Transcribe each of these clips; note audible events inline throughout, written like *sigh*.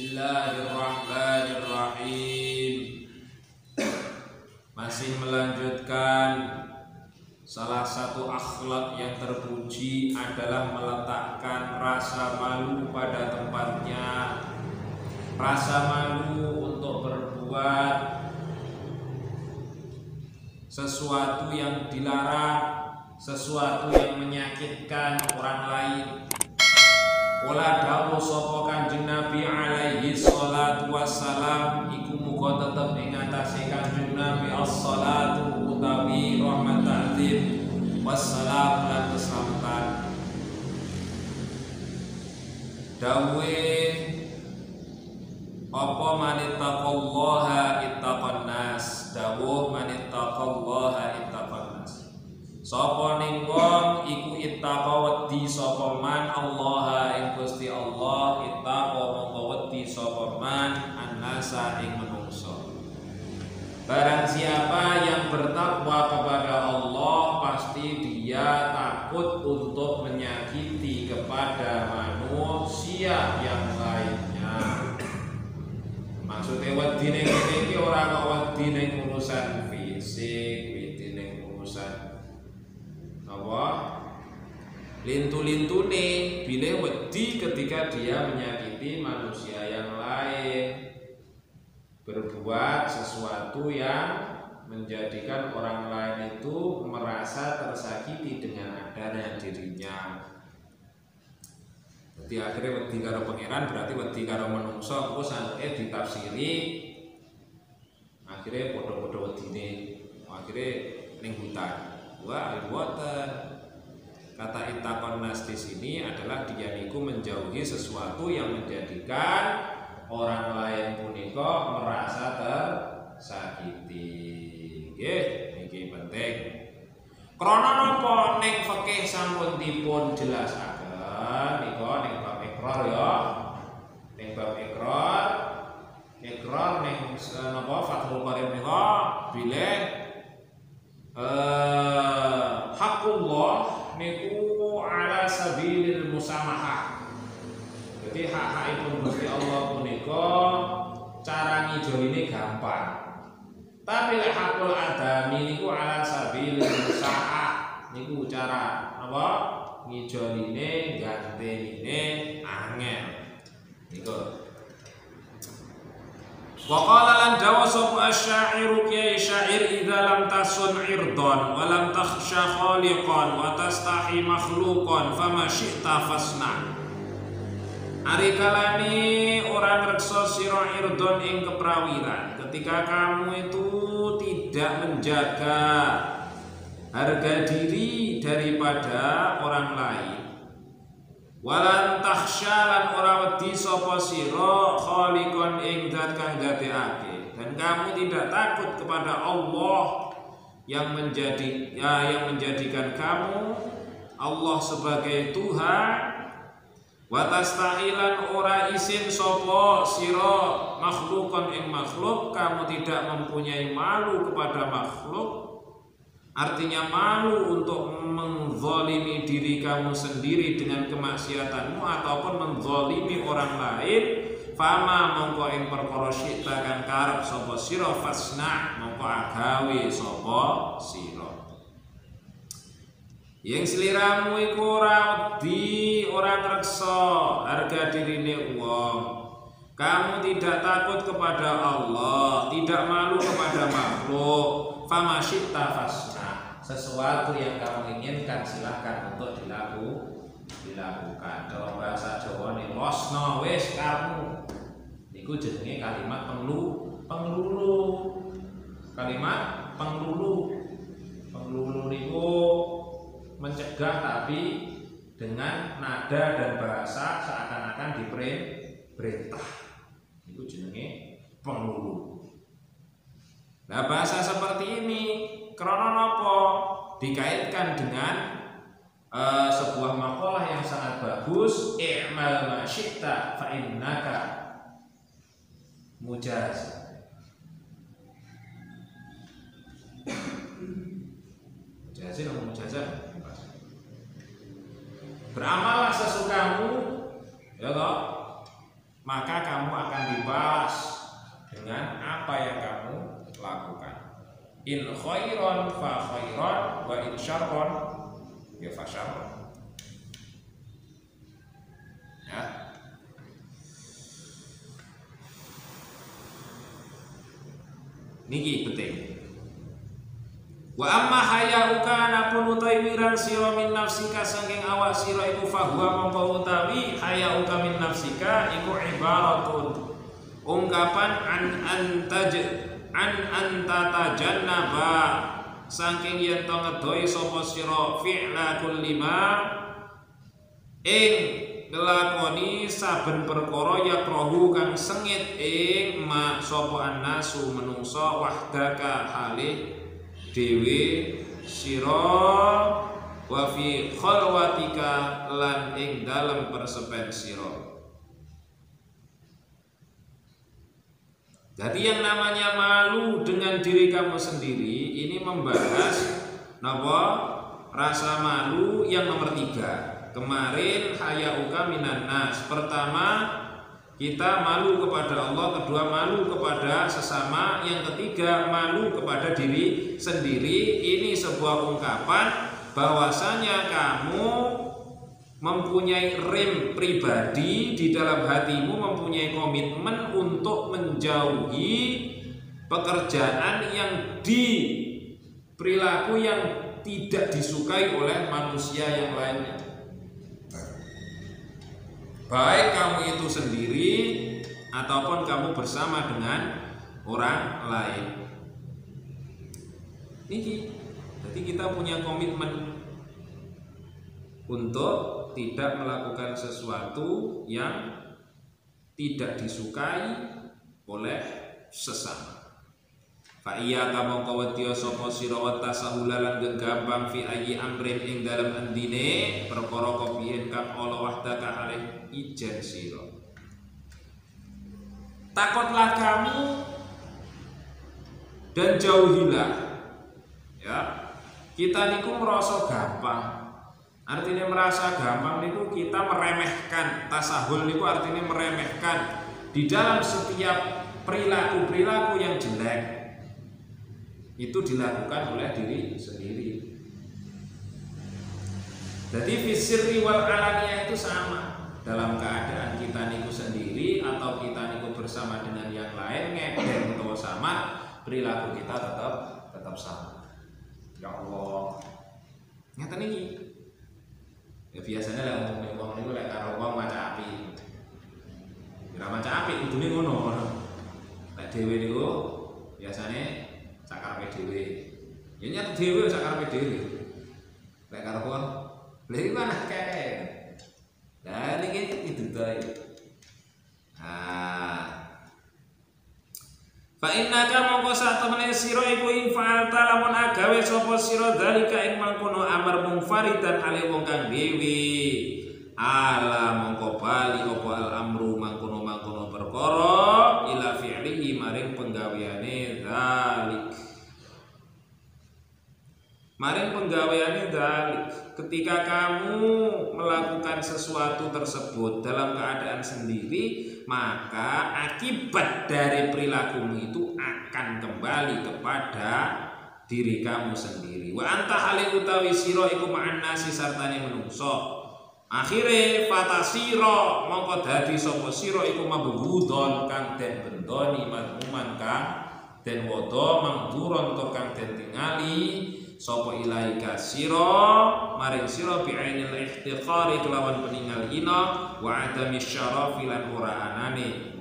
Bismillahirrahmanirrahim. Masih melanjutkan Salah satu akhlak yang terpuji adalah meletakkan rasa malu pada tempatnya. Rasa malu untuk berbuat sesuatu yang dilarang Sesuatu yang menyakitkan orang lain Wala dawu sapa Kanjeng Nabi alaihi salatu wassalam iku muga tetep ing atase Kanjeng Nabi as-salatu utawi rahmat ta'zim wassalam lan keselamatan. Dawe apa manittaqallaha ittaqan Barang siapa yang bertakwa kepada Allah pasti dia takut untuk menyakiti kepada manusia yang lainnya. Maksudnya wedi ning kene iki ora kok wedi ning urusan fisik, wedi ning urusan apa lintu-lintune bila wedi ketika dia menyakiti manusia yang lain berbuat sesuatu yang menjadikan orang lain itu merasa tersakiti dengan adanya dirinya jadi akhirnya wedi karo pangeran berarti wedi karo menungso aku santai ditafsiri akhirnya podo-podo wedine akhirnya ning hutan Wah, ribuatan. Kata itakon nas di sini adalah dia menjauhi sesuatu yang menjadikan orang lain puniko merasa tersakiti. Nggih, iki penting. Krana napa ning fikih sampun dipun jelasaken nika ning bab ikrar ya. Ning bab ikrar ikrar ning napa Fathul Qarim nika bilih Uh, hakullah niku ala sabilil musamahah. Jadi hak-hakipun Gusti Allah punika cara ngijoline gampang. Tapi lek hakul adami niku ala sabilil musahah. Niku cara apa? Ngijoline gantenine angel. Niku Waqala lan dawa sapa asyairu kiai syair idza lam tasun irdon wa lam takhsha khaliqan wa tastahi makhluqan fama syi'ta fasna Ari kalani orang reksa sira irdon ing keprawiran. Ketika kamu itu tidak menjaga harga diri daripada orang lain Walan takhsyalan ora wedi sapa sira khaliqan ing zat kang dan kamu tidak takut kepada Allah yang menjadi ya, yang menjadikan kamu Allah sebagai Tuhan wa tastahilan ora isin sapa sira makhlukon ing makhluk kamu tidak mempunyai malu kepada makhluk. Artinya malu untuk menzolimi diri kamu sendiri dengan kemaksiatanmu ataupun menzolimi orang lain. Fama mongko ing perkara syita kan karep sapa fasna mongko agawe sapa sira Yang seliramu iku ora di ora harga dirine wong kamu tidak takut kepada Allah, tidak malu kepada makhluk. Fama syita fasna. Sesuatu yang kamu inginkan silahkan untuk dilaku, dilakukan. Dalam bahasa Jawa nih losno wes kamu. Niku jenenge kalimat penglu, penglulu. Kalimat penglulu. Penglulu niku mencegah tapi dengan nada dan bahasa seakan-akan diperintah itu jenenge penghulu. Nah bahasa seperti ini krono nopo? Dikaitkan dengan uh, sebuah makalah yang sangat bagus i'mal ma syi'ta fa mujaz. Mujazin atau mujazan Beramallah sesukamu, ya toh? Maka kamu akan dibalas dengan apa yang kamu lakukan. In khairon fa khairon wa in syarron ya fa syarron. Ya. Niki penting. Wa amma hayauka napun utawi wirang sira min nafsika saking awak sira iku fahuwa mongko utawi hayauka min nafsika iku ibaratun. Ungkapan an antaj an antatajannaba saking yen to ngedohi sapa sira fi'la kulli ma ing ngelakoni saben perkara ya krohu kang sengit ing ma sapa annasu menungso wahdaka halih dewe sira wa fi khalwatika lan ing dalem persepen sira Jadi yang namanya malu dengan diri kamu sendiri ini membahas napa rasa malu yang nomor tiga. Kemarin hayauka minan nas. Pertama kita malu kepada Allah, kedua malu kepada sesama, yang ketiga malu kepada diri sendiri. Ini sebuah ungkapan bahwasanya kamu mempunyai rem pribadi di dalam hatimu mempunyai komitmen untuk menjauhi pekerjaan yang di perilaku yang tidak disukai oleh manusia yang lainnya baik kamu itu sendiri ataupun kamu bersama dengan orang lain ini jadi kita punya komitmen untuk tidak melakukan sesuatu yang tidak disukai oleh sesama. Fa iya kamu kawatio sopo sira wa tasahulalan gegambang fi ayi amrin ing dalam endine perkara kopien kang ala wahdaka alih ijen sira. Takutlah kamu dan jauhilah ya. Kita niku merasa gampang. Artinya merasa gampang itu kita meremehkan. Tasahul itu artinya meremehkan. Di dalam setiap perilaku-perilaku yang jelek itu dilakukan oleh diri sendiri. Jadi fisir riwal alania itu sama dalam keadaan kita niku sendiri atau kita niku bersama dengan yang lain ngedeng atau sama perilaku kita tetap tetap sama. Ya Allah. Nyata nih ya biasanya lah untuk uang itu lek karo uang maca api kira maca api itu nih ngono lek dewi niku biasanya sakar dhewe ya nyatu dhewe sakar dhewe. Lek karo uang lha iki mana kae lah niki itu tuh ah. Fa innaka mongko sak temene sira iku ing fa'alta lamun agawe sapa sira dalika ing mangkono amar mungfaridan ale wong kang dhewe. Ala mongko bali apa al Maring penggaweane dalik. Ketika kamu melakukan sesuatu tersebut dalam keadaan sendiri, maka akibat dari perilakumu itu akan kembali kepada diri kamu sendiri. Wa anta hale utawi sira iku ma'an nasi sartane menungso. Akhire fatasira mongko dadi sapa sira iku mabghudon kang den bendoni madmuman kang den wada mangduron kang den tingali sapa ilaika sira maring sira bi ainil ihtiqari kelawan peninggal ina wa adami syarafi lan ora anane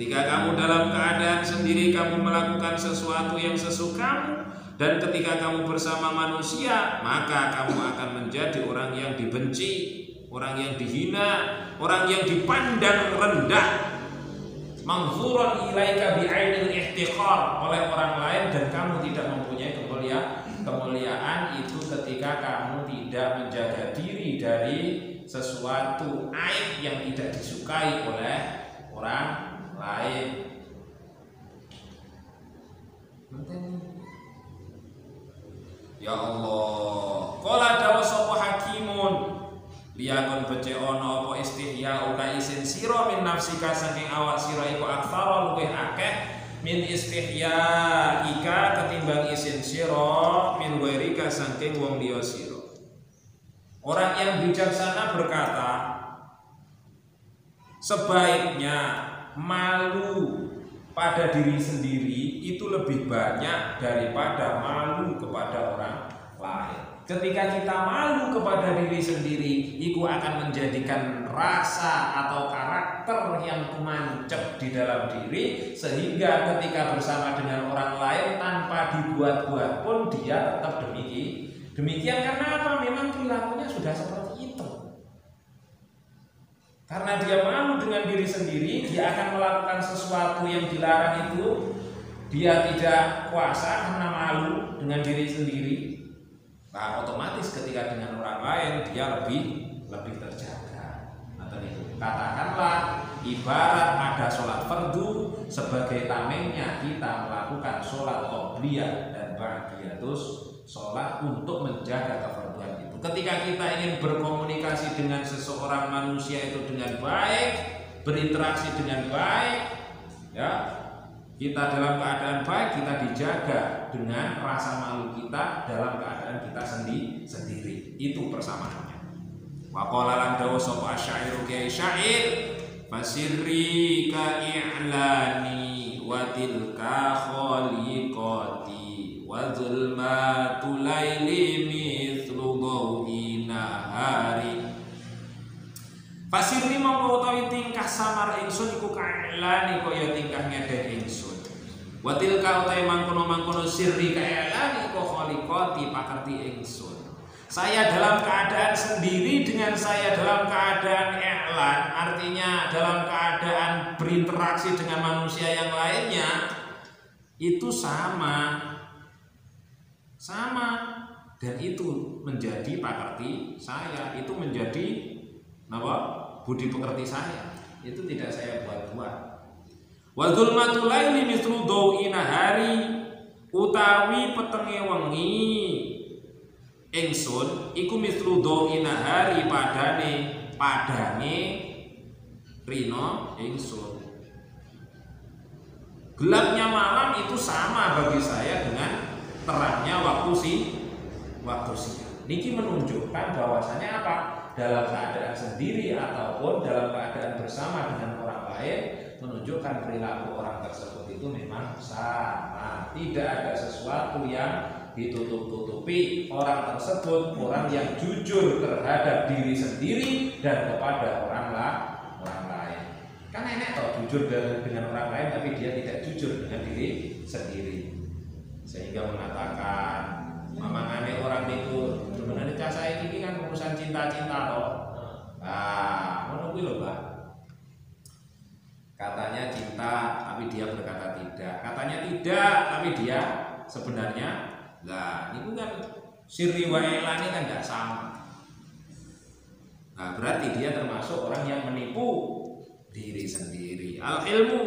ketika kamu dalam keadaan sendiri kamu melakukan sesuatu yang sesukamu dan ketika kamu bersama manusia maka kamu akan menjadi orang yang dibenci orang yang dihina orang yang dipandang rendah mangzuran ilaika bi'ainil ihtiqar. Oleh orang lain dan kamu tidak mempunyai kemuliaan kemuliaan itu ketika kamu tidak menjaga diri dari sesuatu aib yang tidak disukai oleh orang lain. Ya Allah, kala dawa hakimun liyakon becik ana apa istihya uka isin sira min nafsika saking awak sira iku aktsara luwih akeh min istihya ika ketimbang isin siro min wairika saking wong liya sira orang yang bijaksana berkata sebaiknya malu pada diri sendiri itu lebih banyak daripada malu kepada orang lain. Ketika kita malu kepada diri sendiri, itu akan menjadikan rasa atau karakter yang mancep di dalam diri sehingga ketika bersama dengan orang lain tanpa dibuat-buat pun dia tetap demikian. Demikian karena apa? Memang perilakunya sudah seperti itu. Karena dia malu dengan diri sendiri, dia akan melakukan sesuatu yang dilarang itu. Dia tidak kuasa karena malu dengan diri sendiri. Nah, otomatis ketika dengan orang lain dia lebih lebih terjaga. Atau itu. Katakanlah ibarat ada sholat fardu sebagai tamengnya kita melakukan sholat qobliyah dan ba'diyatus sholat untuk menjaga kefarduan itu. Ketika kita ingin berkomunikasi dengan seseorang manusia itu dengan baik, berinteraksi dengan baik, ya kita dalam keadaan baik kita dijaga dengan rasa malu kita dalam keadaan kita sendiri sendiri. Itu persamaannya. Waqala lan dawu sapa asyairu syair fasirri ka i'lani wa tilka khaliqati wa zulmatu laili mithlu dawi nahari. Fasirni mongko utawi tingkah samar ingsun iku kaelani kaya tingkah ngedek ingsun. Wa tilka utawi mangkono-mangkono sirri kaelani kok khaliqati pakerti ingsun. Saya dalam keadaan sendiri dengan saya dalam keadaan i'lan, artinya dalam keadaan berinteraksi dengan manusia yang lainnya itu sama. Sama dan itu menjadi pakerti saya, itu menjadi apa? budi pekerti saya. Itu tidak saya buat-buat. Wa dzulmatul laili mislu dawina hari utawi petenge wengi ingsun iku mislu dawina hari padane padange rino ingsun. Gelapnya malam itu sama bagi saya dengan terangnya waktu si waktu siang. Niki menunjukkan bahwasanya apa? Dalam keadaan sendiri ataupun dalam keadaan bersama dengan orang lain menunjukkan perilaku orang tersebut itu memang sama. Tidak ada sesuatu yang ditutup-tutupi orang tersebut orang yang jujur terhadap diri sendiri dan kepada orang lain. Kan enak toh jujur dengan orang lain tapi dia tidak jujur dengan diri sendiri. Sehingga mengatakan mamangane orang itu sebenarnya saya ini kan urusan cinta-cinta toh. Nah, kuwi lho, Mbak. Katanya cinta tapi dia berkata tidak. Katanya tidak tapi dia sebenarnya lah ini kan sirri wa ilani kan tidak sama. Nah, berarti dia termasuk orang yang menipu diri sendiri. Al ilmu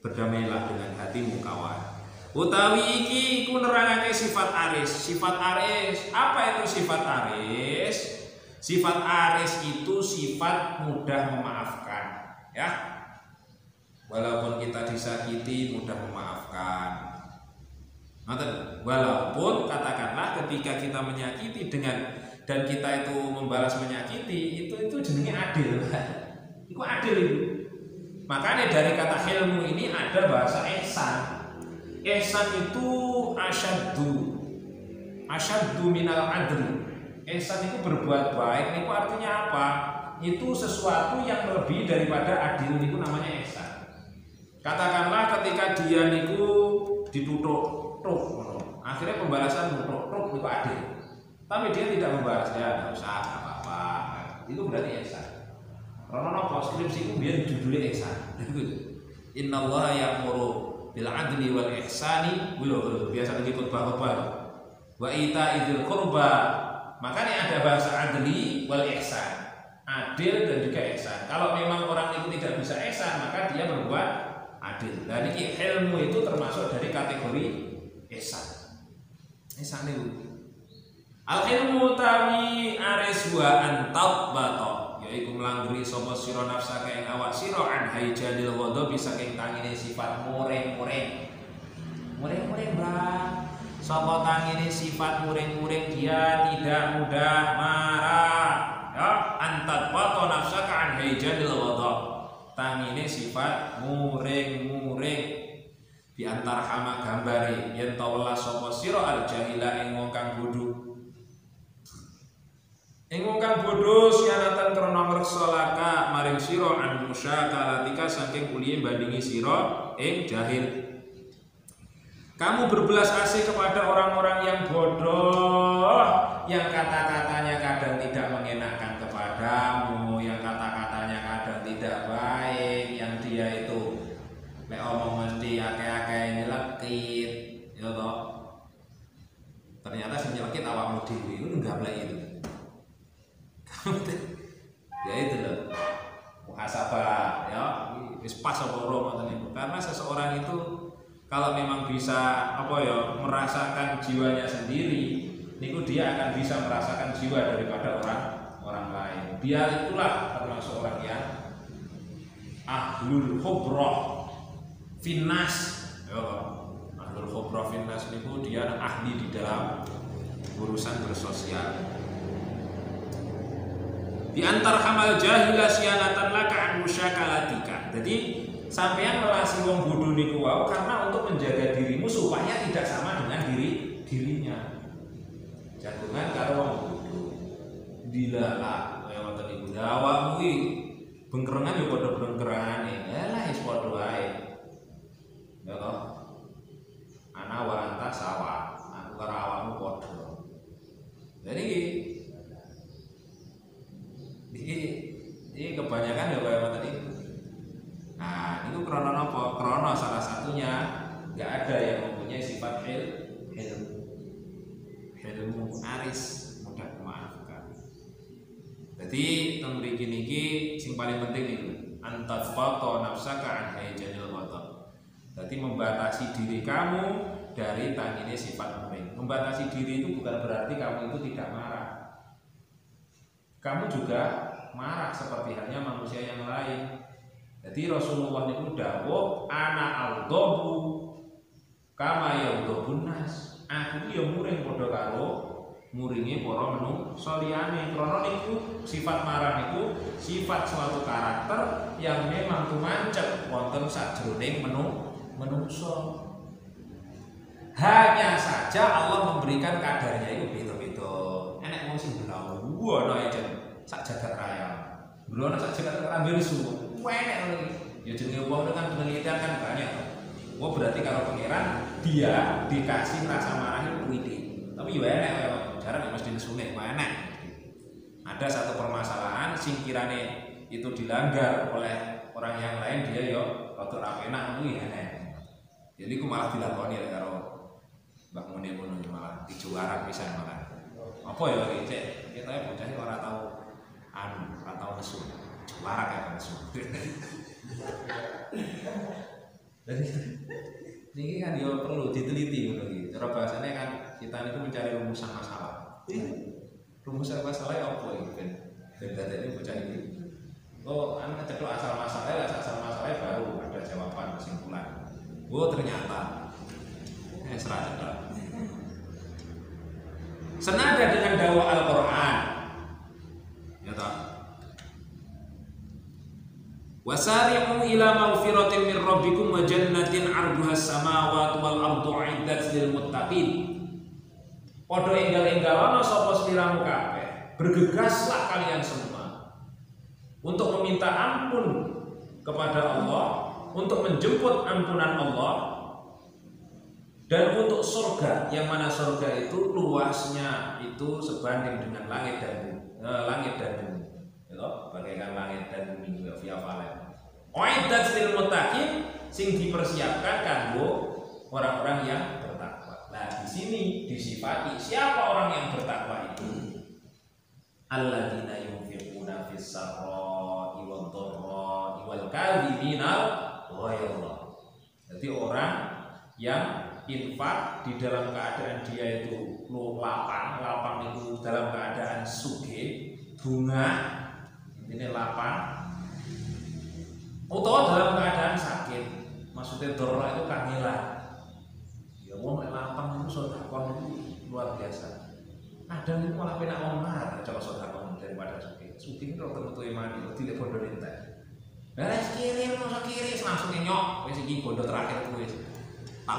berdamailah dengan hatimu kawan. Utawi iki iku nerangake sifat aris. Sifat aris, apa itu sifat aris? Sifat aris itu sifat mudah memaafkan, ya. Walaupun kita disakiti mudah memaafkan. Walaupun katakanlah ketika kita menyakiti dengan dan kita itu membalas menyakiti itu itu jenenge adil. *laughs* itu adil itu. Makanya dari kata ilmu ini ada bahasa ihsan. Ihsan itu asyaddu asyaddu minal adli Ihsan itu berbuat baik itu artinya apa? Itu sesuatu yang lebih daripada adil itu namanya ihsan Katakanlah ketika dia niku ditutup tuk akhirnya pembalasan tutup tuk itu adil. Tapi dia tidak membalas ya tidak usah apa-apa. Itu berarti ihsan. Karena nopo skripsi itu biar judulnya ihsan. *laughs* Inna Allah ya'muru bil adli wal ihsani wilo biasa lagi khutbah khutbah wa ita idil kurba makanya ada bahasa adli wal ihsan. Adil dan juga ihsan. Kalau memang orang itu tidak bisa ihsan maka dia berbuat adil. Dan ini ilmu itu termasuk dari kategori ihsan. Ihsan itu. Al ilmu tawi ares wa antab bato yaiku melanggeri sapa sira nafsaka ing awak sira an haijalil ghadabi saking tangine sifat muring-muring muring-muring Mbak. Sapa tangine sifat muring-muring dia tidak mudah marah. Ya antat pato nafsaka an haijalil ghadab tangine sifat muring-muring. Di antar hama gambare yen ta welas sira al jahila ing kang bodho. Ing kang bodho sianatan krana ngreksa laka maring sira an musyakalatika saking kuliah bandingi sira ing jahil. Kamu berbelas asih kepada orang-orang yang bodoh yang kata-katanya kadang tidak mengenakan kepadamu nyelekit awakmu dhewe enggak boleh itu. Ya itu loh. Muhasabah ya. Wis pas apa ora karena seseorang itu kalau memang bisa apa ya merasakan jiwanya sendiri niku dia akan bisa merasakan jiwa daripada orang orang lain. Dia itulah termasuk orang yang ahlul khubroh finnas. Ya. Ahlul khubroh finnas niku dia ahli di dalam urusan bersosial. Di antar hamal jahilah sianatan laka an musyakalatika. Jadi sampean melasi wong bodoh niku wau karena untuk menjaga dirimu supaya tidak sama dengan diri dirinya. Jagungan karo wong bodoh dilalah kaya ngoten niku awakmu iki bengkerengan ya padha bengkerangane. Lah wis padha wae. Ya toh? Ana wa anta sawa aku karo awakmu padha jadi ini ini kebanyakan ya kayak iki nah itu krono apa krono salah satunya. Nggak ada yang mempunyai sifat hil hilmu hilmu aris mudah memaafkan jadi teng mriki niki sing paling penting itu antat foto nafsaka an ghadab jadi membatasi diri kamu dari tangine sifat muring membatasi diri itu bukan berarti kamu itu tidak marah kamu juga marah seperti halnya manusia yang lain. Jadi Rasulullah itu dawuh ana al-dhabu kama yadhabun nas. Aku ya muring padha karo muringe para menungso liyane. Krana niku sifat marah niku sifat suatu karakter yang memang tumancep wonten sajroning menung menungso. Hanya saja Allah memberikan kadarnya itu beda-beda. Enek wong sing belau, ono ya sak jagat raya. Belum sak jagat raya ambil semua. Enak lagi. Ya jenenge wong kan penelitian kan banyak. Wah berarti kalau pangeran dia dikasih rasa marah itu kuiti. Tapi ya enak ya, jarang mesti nesunek, enak. Ada satu permasalahan sing kirane itu dilanggar oleh orang yang lain dia yo rada ra enak kuwi enak. Jadi aku malah dilakoni ya karo Mune ngono malah dijuara bisa malah. Apa ya iki cek kita bocah ora tahu anu ora tahu nesu juara kayak nesu jadi ini kan ya perlu diteliti gitu gitu cara bahasanya kan kita itu mencari rumusan masalah. Rumusan masalah apa itu kan dan data ini bocah ini. Oh anak kecil asal masalahnya asal masalahnya baru ada jawaban kesimpulan. Oh ternyata senada dengan dakwah Al-Quran ya tak Wasari'u ila maghfiratin min rabbikum wa jannatin 'arduha as-samawati wal ardu 'iddat lil muttaqin. Padha enggal-enggalana sapa sliramu kabeh. Bergegaslah kalian semua untuk meminta ampun kepada Allah, untuk menjemput ampunan Allah dan untuk surga yang mana surga itu luasnya itu sebanding dengan langit dan bumi, eh, langit dan bumi gitu bagaikan langit dan bumi juga via valen Oidat lil muttaqin sing dipersiapkan kanggo orang-orang yang bertakwa. Nah, di sini disifati siapa orang yang bertakwa itu? Alladzina yunfiquna fis sarra'i wad dharra'i wal kadhimina ghaidha. Jadi orang yang infak di dalam keadaan dia itu lapang, lapang itu dalam keadaan suge, bunga, ini lapang. Utawa dalam keadaan sakit maksudnya dorong itu kangilan ya lek lapang itu sedekah itu luar biasa. Kadang itu malah penak wong marah coba sedekah daripada suki suki itu imani itu tidak bodoh entek beres kiri mau kiri langsung nyok wis iki bodoh terakhir kuwi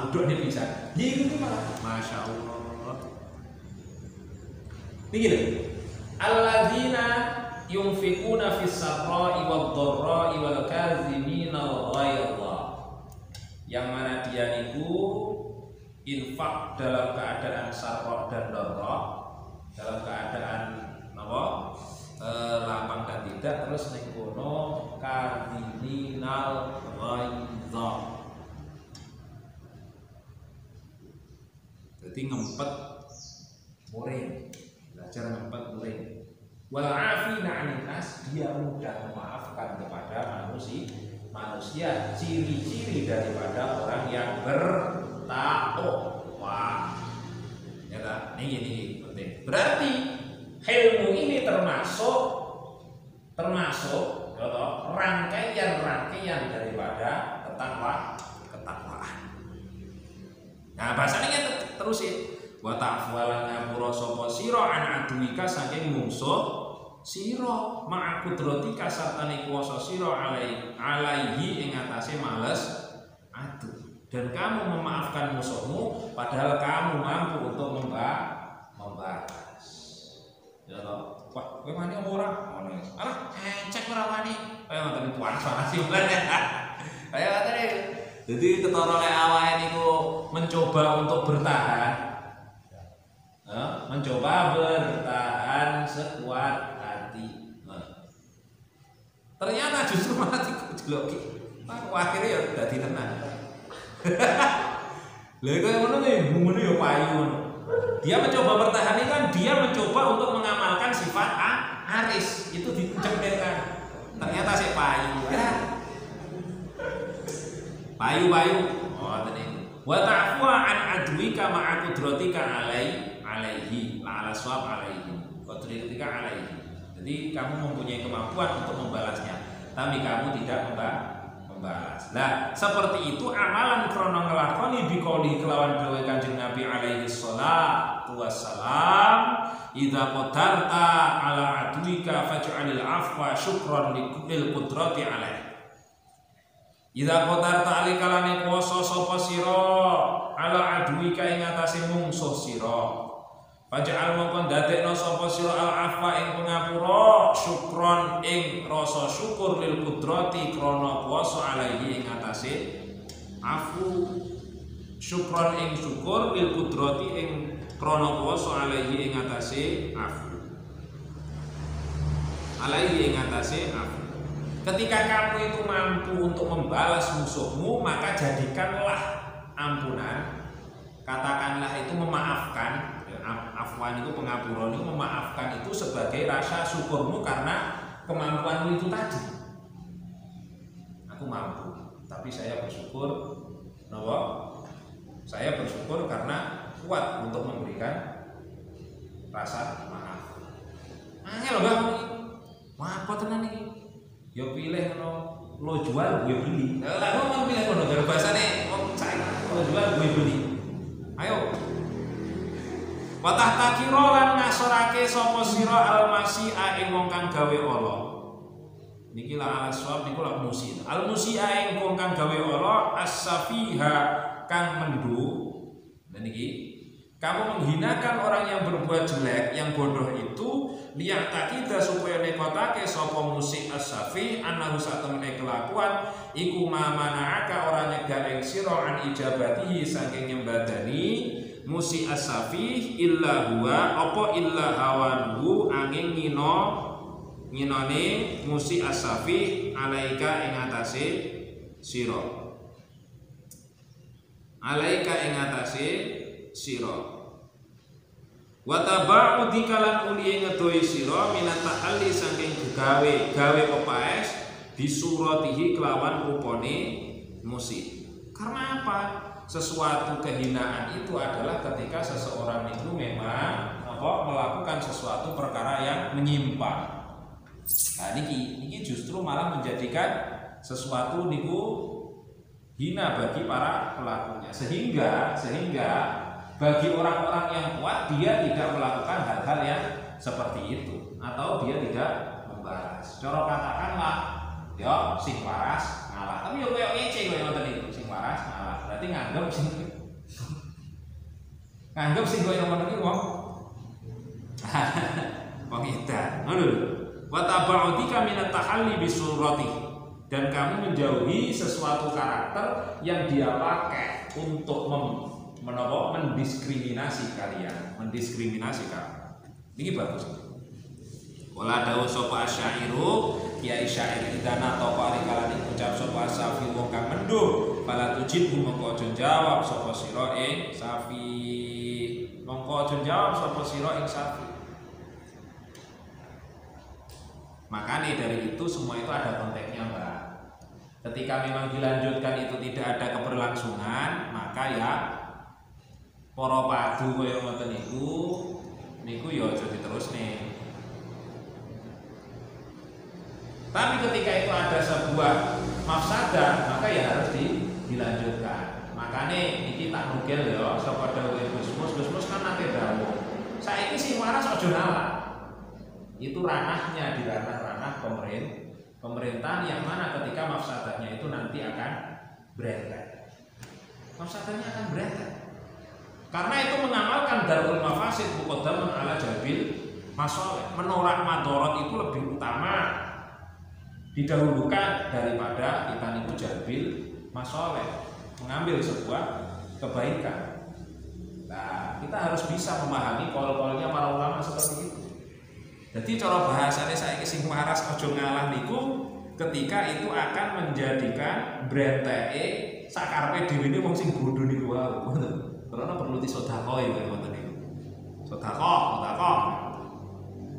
udah nih bisa ya itu malah. Masya allah. Ini lho alladzina yunfikuna fis sarra'i wad dharra'i wal kazimina ghaidha yang mana dia niku infak dalam keadaan sarra dan dharra dalam keadaan apa? E, lapang dan tidak terus ning kono kaziminal ghaidha jadi ngempet muring belajar ngempet muring wal afina 'anil nas dia mudah memaafkan kepada manusia. Manusia ciri-ciri daripada orang yang bertakwa. Ya tak ini ini penting. Berarti ilmu ini termasuk termasuk rangkaian-rangkaian daripada ketakwa ketakwaan. Nah bahasanya kan terus ya. Wa ta'fulan ngapura sapa sira an aduika saking mungsuh sira. Ma'a kudratika sartane kuwasa sira alai alaihi ing atase males adu. Dan kamu memaafkan musuhmu padahal kamu mampu untuk memba membalas ya toh? Wah kowe mani apa ora? Ngono alah cek ora mani kaya ngoten puasa sih kaya ngoten jadi ketara lek awake niku mencoba untuk bertahan. Ya, mencoba bertahan sekuat hati. Nah. ternyata justru malah dijeloki aku akhirnya ya dadi tenang. *laughs* Lha kaya ngono nih ngono ya payu dia mencoba bertahan ini kan dia mencoba untuk mengamalkan sifat A, aris. Itu dicemplungkan ternyata si payu. Ya payu payu oh tadi wa ta'fu an adwika ma'a qudratika alai alaihi. La ala swab alaihi. Qudratika alaihi. Jadi kamu mempunyai kemampuan untuk membalasnya. Tapi kamu tidak membalas. Nah seperti itu amalan krono ngelakoni bikoli kelawan dawe kanjeng Nabi alaihi salatu wassalam. Idza qadarta ala adwika faj'alil afwa syukran lil qudrati alaihi Ida kotar ta'ali kalane kuasa sapa sira ala adwika ing atase mungsuh sira. Faj'al mongkon dadekno sapa sira al afwa ing pangapura syukron ing rasa syukur lil kudrati krana kuasa alaihi ing atase afu syukron ing syukur lil kudrati ing krana kuasa alaihi ing atase afu. Alaihi ing atase afu. Ketika kamu itu mampu untuk membalas musuhmu, maka jadikanlah ampunan. Katakanlah itu memaafkan. Ya, afwan itu pengapuran itu memaafkan itu sebagai rasa syukurmu karena kemampuanmu itu tadi. Aku mampu, tapi saya bersyukur. Nopo? Saya bersyukur karena kuat untuk memberikan rasa maaf. Angel bang, maaf tenan ini ya pilih ngono lo jual gue beli lah mau pilih ngono gara wong saya lo jual gue beli ayo Watah takiro lan ngasorake sapa sira almasi'a ing wong kang gawe Allah. Niki lah ala swab niku lah musi. Al musi'a ing wong kang gawe Allah as-safiha kang mendu. Dan niki kamu menghinakan orang yang berbuat jelek, yang bodoh itu lihat takida supaya nekotake sopo musik asafi anahu satemene kelakuan iku mamanaaka orang nyegah ing sira an ijabatihi saking nyembadani musik asafi illa huwa apa illa hawanhu angin ngino nginone musik asafi alaika ing atase sira. Alaika ing atase wa tabau dikalan uli ngedoi sira minat ta'alli saking gawe gawe pepaes bisuratihi kelawan rupane musik. Karena apa? Sesuatu kehinaan itu adalah ketika seseorang itu memang apa melakukan sesuatu perkara yang menyimpang. Nah niki niki justru malah menjadikan sesuatu niku hina bagi para pelakunya. Sehingga sehingga bagi orang-orang yang kuat dia tidak melakukan hal-hal yang seperti itu atau dia tidak membahas. Coro katakanlah yo sing waras ngalah. Tapi yo koyo ngece koyo ngoten niku sing waras ngalah. Berarti nganggep sing nganggep sing koyo ngoten niku wong *laughs* wong edan. Ngono lho. Wa tabautika minat tahalli bisurati dan kamu menjauhi sesuatu karakter yang dia pakai untuk mem, menopo mendiskriminasi kalian, mendiskriminasi kamu. Ini bagus. Wala dawu sapa asyairu kiai syair idana to kali kala ucap sapa safi wong kang mendung fala tujib mongko aja jawab sapa sira ing safi mongko aja jawab sapa sira ing safi Makanya dari itu semua itu ada konteksnya mbak. Ketika memang dilanjutkan itu tidak ada keberlangsungan, maka ya poro padu kaya ngoten niku niku ya aja terus nih. Tapi ketika itu ada sebuah mafsadah, maka ya harus di, dilanjutkan. Makanya ini tak nukil ya, sapa dawuh Gusmus, Gusmus kan nate dawuh. Saiki sing waras aja nalar. Itu ranahnya di ranah-ranah pemerintah pemerintahan yang mana ketika mafsadahnya itu nanti akan berentet. Mafsadahnya akan berentet. Karena itu mengamalkan darul mafasid muqaddamun ala jabil masoleh. Menolak madorot itu lebih utama didahulukan daripada kita niku jabil masoleh mengambil sebuah kebaikan. Nah, kita harus bisa memahami kol-kolnya para ulama seperti itu. Jadi cara bahasanya saya sing waras ojo ngalah niku ketika itu akan menjadikan brenteke sakarpe dhewe ini wong sing bodho niku wae. Karena perlu disodako ya ngoten niku. Sodako, sodako.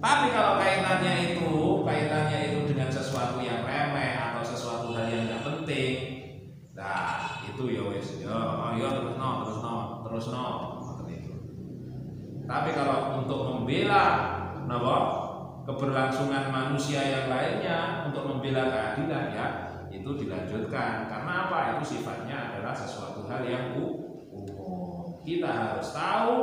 Tapi kalau kaitannya itu, kaitannya itu dengan sesuatu yang remeh atau sesuatu hal yang tidak penting, nah itu ya wes, ya, ya terus no, terus no, terus no, Tapi kalau untuk membela, napa keberlangsungan manusia yang lainnya untuk membela keadilan ya itu dilanjutkan karena apa itu sifatnya adalah sesuatu hal yang umum kita harus tahu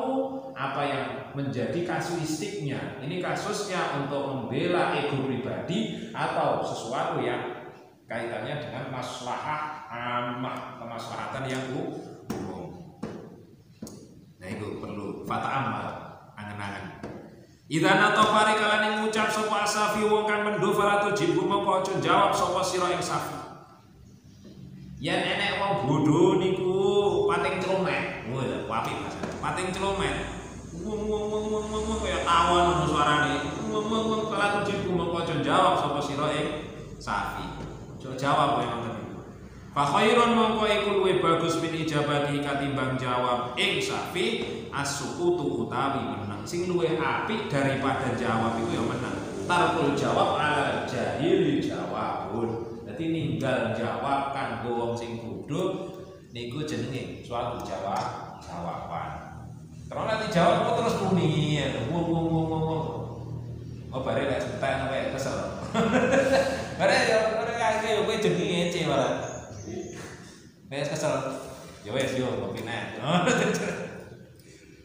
apa yang menjadi kasuistiknya ini kasusnya untuk membela ego pribadi atau sesuatu yang kaitannya dengan maslahah amah kemaslahatan yang umum nah itu perlu fata amal angen-angen Idza natafari kalane ngucap sapa asafi wong kang mendo fala tujibu mongko aja jawab sapa sira ing safi. Yen enek wong bodho niku pating celomet. Oh ya apik Mas. Pating celomet. Wong wong wong wong wong kaya tawon ngono suarane. Wong wong wong fala tujibu mongko aja jawab sapa sira ing safi. Aja jawab kowe ngoten Fa khairun mongko iku luwih bagus min ijabati katimbang jawab ing safi as-sukutu utawi menang. Sing luwih apik daripada jawab itu yang menang. Tarkul jawab ala jahil jawabun. Jadi ninggal jawab kan wong sing bodoh niku jenenge suatu jawab jawaban. Terus nanti jawab kok terus muni, wong wong wong wong. Oh bare lek entek sampe kesel. *laughs* bare yo bare kaya kowe jenenge ece malah. Wes kesel. Ya wes yo ngopi nek. *laughs*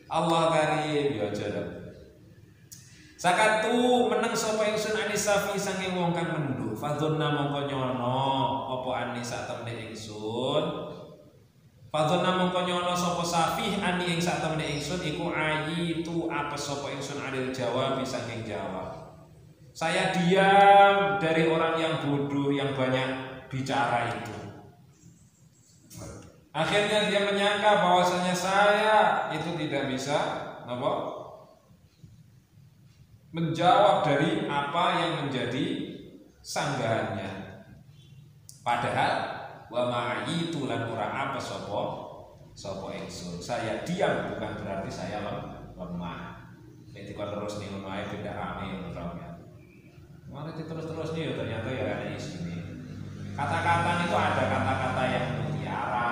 Allah karim ya aja Sakatu meneng sapa ingsun anisafi saking wong kang mendhu. Fadzonna mongko nyono apa anisa temne ingsun. Fadzonna mongko nyono safih ani ing sak temne ingsun iku ayitu apa sapa ingsun adil jawab saking jawab. Saya diam dari orang yang bodoh yang banyak bicara itu. Akhirnya dia menyangka bahwasanya saya itu tidak bisa apa? menjawab dari apa yang menjadi sanggahannya. Padahal wa ma'itu lan ora apa sapa sapa ingsun. Saya diam bukan berarti saya lemah. Jadi kalau terus nih ngono ae beda rame ngono ya. Mana terus-terus nih ternyata ya ada di sini. Kata-kata itu ada kata-kata yang mutiara,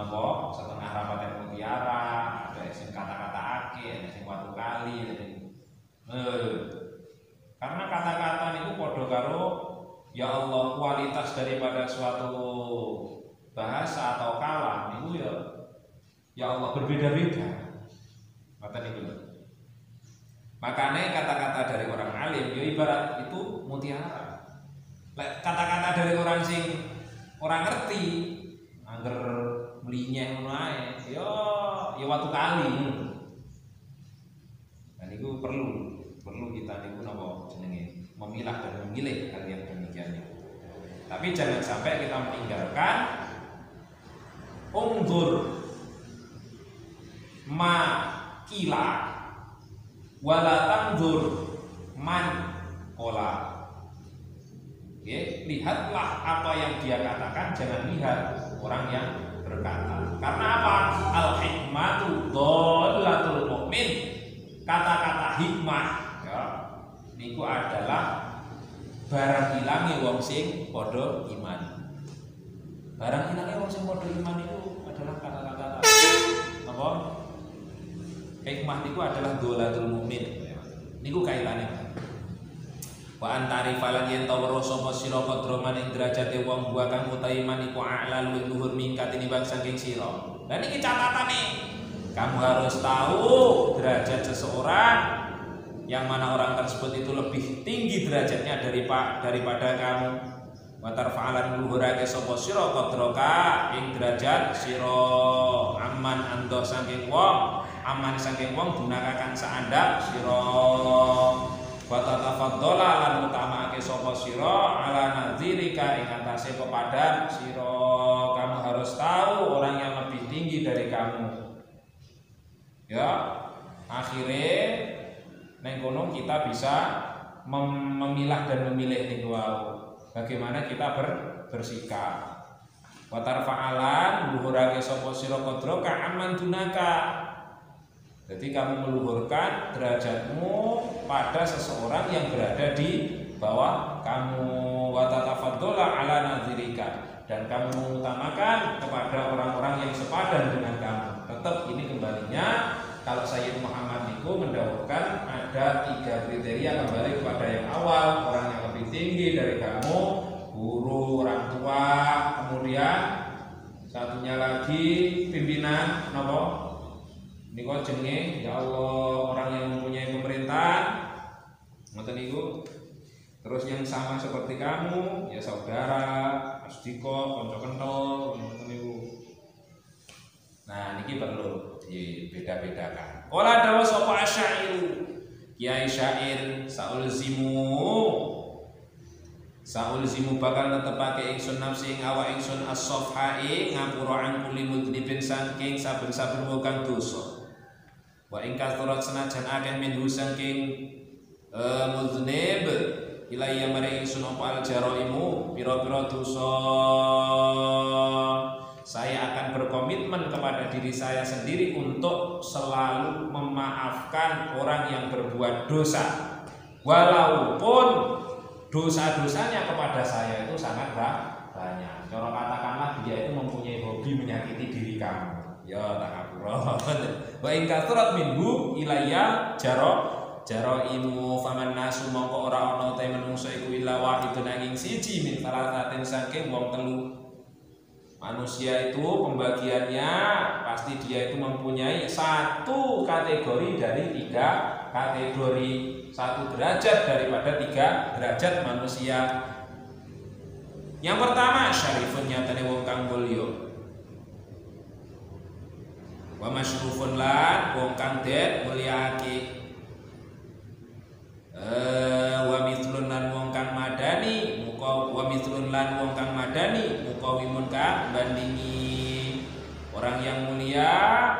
nopo setengah rapat yang mutiara ada yang kata-kata ake ada yang waktu kali ada yang eh ya Allah kualitas daripada suatu bahasa atau kalam itu ya ya Allah berbeda-beda mata itu makanya kata-kata dari orang alim ya ibarat itu mutiara. Kata-kata dari orang sing orang ngerti angger melinya ngono ae ya ya waktu kali. Dan itu perlu perlu kita niku napa jenenge? Memilah dan memilih hal yang demikian itu tapi jangan sampai kita meninggalkan ungdur ma kila wala tangdur man kola Oke, lihatlah apa yang dia katakan, jangan lihat orang yang berkata. Karena apa? Al hikmatu dholatul mukmin. Kata-kata hikmah ya, niku adalah barang hilangi wong sing padha iman. Barang hilangi wong sing padha iman itu adalah kata-kata apa? Hikmah niku adalah dholatul mukmin. Niku kaitane. Wa antari falan yen ta weruh sapa sira kadra maning derajate wong buah kang maniku a'la luwih luhur mingkat bang saking sira. Ini catatane. Kamu harus tahu derajat seseorang yang mana orang tersebut itu lebih tinggi derajatnya dari pak daripada kamu. Watar fa'alan luhurake sapa sira kadroka ing derajat sira aman ando saking wong aman saking wong gunakakan saandap sira. Wa tatafaddola lan utamake sapa sira ala nadzirika ing atase pepadan sira. Kamu harus tahu orang yang lebih tinggi dari kamu. Ya akhirnya neng kono kita bisa mem memilah dan memilih ning bagaimana kita ber bersikap. Watar fa'alan luhurake sapa sira kodro ka aman dunaka jadi kamu meluhurkan derajatmu pada seseorang yang berada di bawah kamu. Watatafaddola ala nazirika dan kamu mengutamakan kepada orang-orang yang sepadan dengan kamu. Tetap ini kembalinya kalau Sayyid Muhammad itu mendahulukan ada tiga kriteria kembali kepada yang awal orang yang lebih tinggi dari kamu guru orang tua kemudian satunya lagi pimpinan nopo ini kok jenge ya Allah orang yang mempunyai pemerintahan ngoten niku. Terus yang sama seperti kamu ya saudara asdiko konco kental ngoten niku. Nah niki perlu dibeda-bedakan. Kala dawa sapa asyair? Kiai syair saul zimu. Saul zimu bakal netepake ingsun nafsi ing awak ingsun as-safha ing ngapura an kulli mudnibin saking saben-saben dosa wa ing kathurat senajan akeh min saking uh, muznib ilayya mari ingsun apa al jaraimu pira-pira dosa. Saya akan berkomitmen kepada diri saya sendiri untuk selalu memaafkan orang yang berbuat dosa. Walaupun dosa-dosanya kepada saya itu sangat banyak. Cara katakanlah dia itu mempunyai hobi menyakiti diri kamu ya takabura *laughs* wa ing kathurat minhu ilayya jaro jaro imu faman nasu mongko ora ana te menungso iku illa wahidun nanging siji min salasatin saking wong telu. Manusia itu pembagiannya pasti dia itu mempunyai satu kategori dari tiga kategori. Satu derajat daripada tiga derajat manusia. Yang pertama syarifun nyatane wong kang mulya wa masyrufun lan wong kang den mulyaake eh wa mithlun lan wong kang madani muka wa mithlun lan wong kang madani mukawimun kang bandingi. Orang yang mulia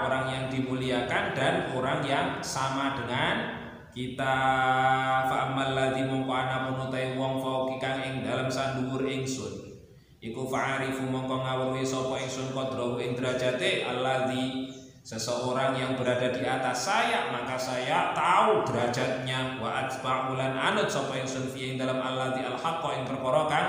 orang yang dimuliakan dan orang yang sama dengan kita. Fa'amal ladzi mongko ana munutai wong fauki kang ing dalam sanduwur ingsun. Iku fa'arifu mongko ngawruhi sapa ingsun qadrahu ing derajate alladzi seseorang yang berada di atas saya maka saya tahu derajatnya. Wa atba'ulan anut sapa yang sunfi dalam Allah di al yang perkara kang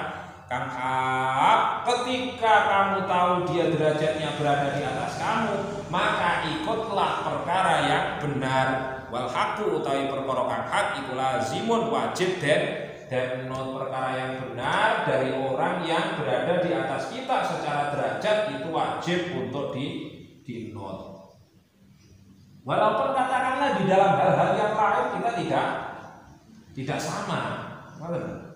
ketika kamu tahu dia derajatnya berada di atas kamu maka ikutlah perkara yang benar. Wal haqqu utawi perkara kang hak iku lazimun wajib dan dan menurut perkara yang benar dari orang yang berada di atas kita secara derajat itu wajib untuk di di Walaupun katakanlah di dalam hal-hal yang lain kita tidak tidak sama,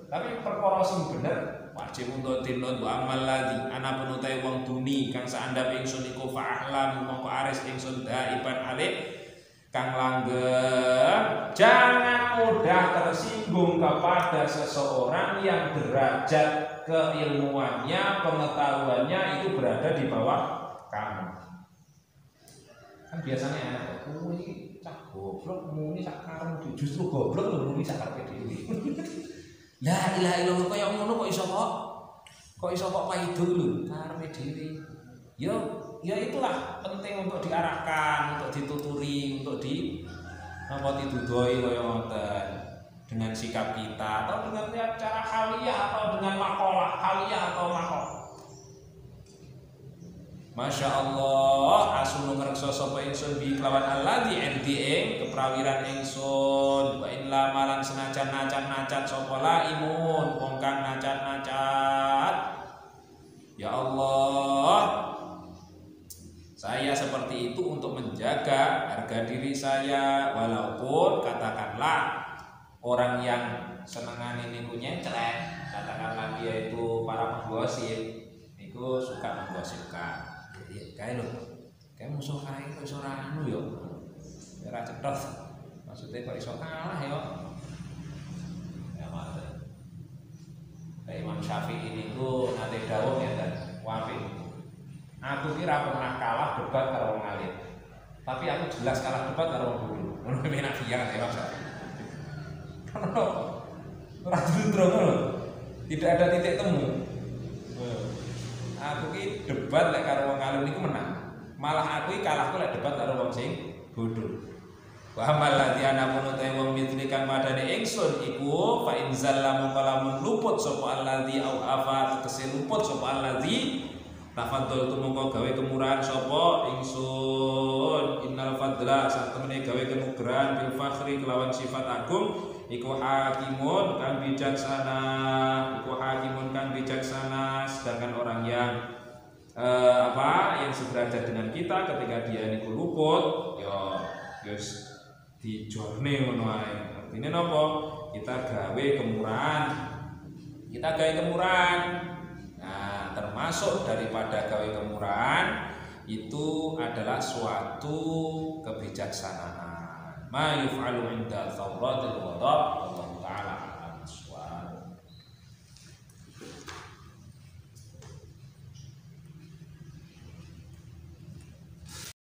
tapi perkara sing bener wajib untuk tinut wa amal lagi. Ana penutai wong duni kang saandap ingsun iku fa'ahlam mongko aris ingsun daiban alik kang langgeng. Jangan mudah tersinggung kepada seseorang yang derajat keilmuannya pengetahuannya itu berada di bawah kan biasanya enak oh ini cak goblok muni sak karem justru goblok lho muni sak karepe dhewe. *laughs* La ilaha illallah kaya ngono kok iso kok? Kok iso kok paido lho? Dhewe. Yo ya itulah penting untuk diarahkan, untuk dituturi, untuk di apa ditudoi kaya ngoten. Dengan sikap kita atau dengan ya, cara haliyah atau dengan makolah haliyah atau makolah Masya Allah asun ngrekso sapa ingsun bi kelawan alladzi enti ing keprawiran ingsun. Wa in lamalan senajan nacan-nacan sapa la imun kang nacan-nacan Ya Allah. Saya seperti itu untuk menjaga harga diri saya walaupun katakanlah orang yang senengan ini punya celek katakanlah dia itu para penggosip itu suka menggosipkan lo kayak musuh kayak kok iso anu yo ora cetok maksudnya kok iso kalah yo ya mate Imam Syafi'i ini tuh nanti dawuh ya kan wafi Aku kira pernah kalah debat karo wong. Tapi aku jelas kalah debat karo wong guru. Ngono kuwi enak ya maksud. Ora ngono. Tidak ada titik temu. Aku ki debat lek karo wong alim niku menang. Aku kalahku lek debat karo wong sing bodoh. Wa amal ladzi ana pun ta wong mitli kang padane ingsun iku fa in zalla mungkalamun luput sapa alladzi au afa tegese luput sapa alladzi Tafadhol tumangka gawe kemurahan sapa ingsun innal fadla sak temene gawe kenugrahan bil fakhri kelawan sifat agung iku hakimun kan bijaksana iku hakimun kan bijaksana sedangkan orang yang eh, apa yang sederajat dengan kita ketika dia niku luput yo guys dijorne ngono ae. Artine napa kita gawe kemurahan. Kita gawe kemurahan. Termasuk daripada gawe kemurahan itu adalah suatu kebijaksanaan. Ma yuf'alu inda thawratil